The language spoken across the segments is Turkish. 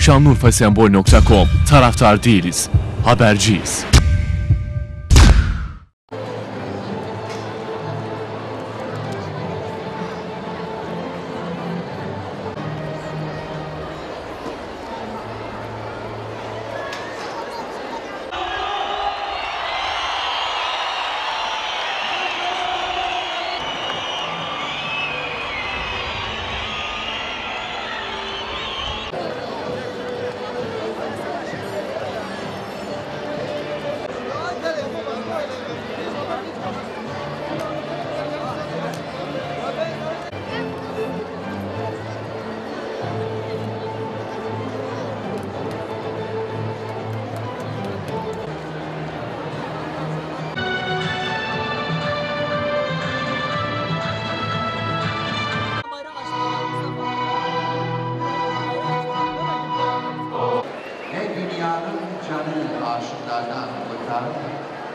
Şanlıurfa Sembol.com Taraftar değiliz, haberciyiz.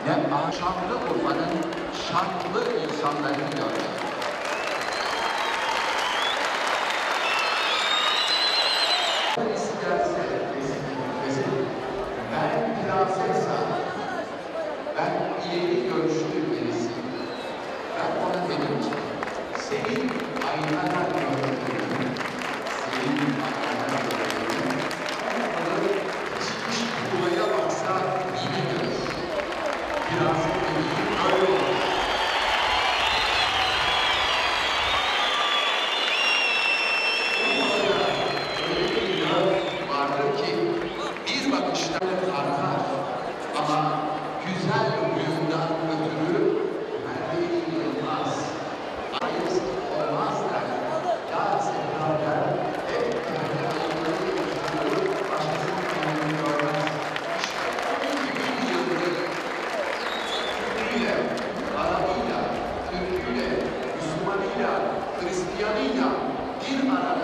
ve Şanlı Urfa'nın şartlı insanlarını gördük. Ben prensesa, ben ileri görüşlü birisi. Ben ona dedim ki, senin aynana gördüğün Johnson. on